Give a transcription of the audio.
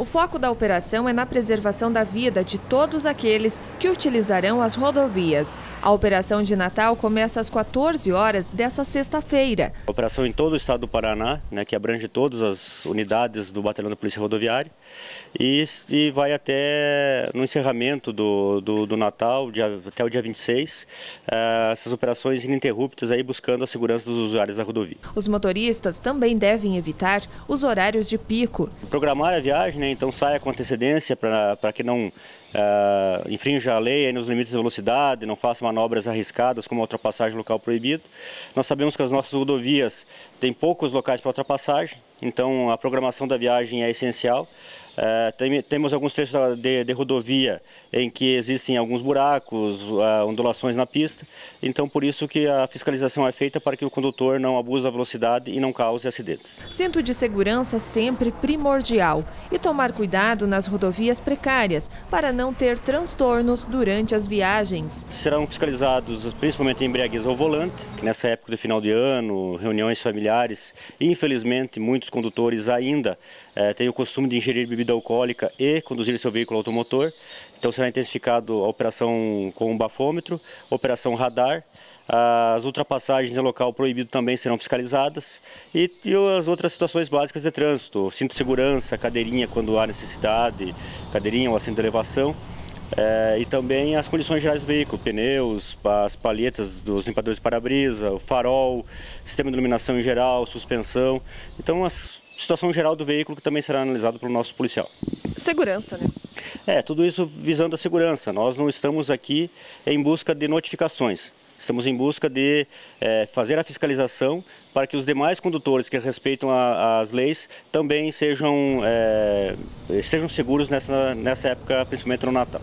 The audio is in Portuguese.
O foco da operação é na preservação da vida de todos aqueles que utilizarão as rodovias. A operação de Natal começa às 14 horas dessa sexta-feira. Operação em todo o estado do Paraná, né, que abrange todas as unidades do Batalhão da Polícia Rodoviária e, e vai até no encerramento do, do, do Natal, dia, até o dia 26, uh, eh, essas operações ininterruptas aí buscando a segurança dos usuários da rodovia. Os motoristas também devem evitar os horários de pico. Programar a viagem, né, então saia com antecedência para que não uh, infrinja a lei nos limites de velocidade, não faça manobras arriscadas como a ultrapassagem local proibido. Nós sabemos que as nossas rodovias têm poucos locais para ultrapassagem, então a programação da viagem é essencial. Uh, tem, temos alguns trechos de, de, rodovia em que existem alguns buracos, uh, ondulações na pista, então por isso que a fiscalização é feita para que o condutor não abuse da velocidade e não cause acidentes. Cinto de segurança sempre primordial e tomar cuidado nas rodovias precárias para não ter transtornos durante as viagens. Serão fiscalizados principalmente embriaguez ao volante, que nessa época do final de ano, reuniões familiares, infelizmente muitos condutores ainda eh, têm o costume de ingerir bebida bebida alcoólica e conduzir seu veículo automotor. Então será intensificado a operação com um bafômetro, operação radar, as ultrapassagens em local proibido também serão fiscalizadas e, e, as outras situações básicas de trânsito, cinto de segurança, cadeirinha quando há necessidade, cadeirinha ou assento de elevação. É, e também as condições gerais do veículo, pneus, as palhetas dos limpadores de para-brisa, o farol, sistema de iluminação em geral, suspensão. Então as situação geral do veículo que também será analisado pelo nosso policial. Segurança, né? É, tudo isso visando a segurança. Nós não estamos aqui em busca de notificações. Estamos em busca de é, fazer a fiscalização para que os demais condutores que respeitam a, as leis também sejam, é, estejam seguros nessa, nessa época, principalmente no Natal.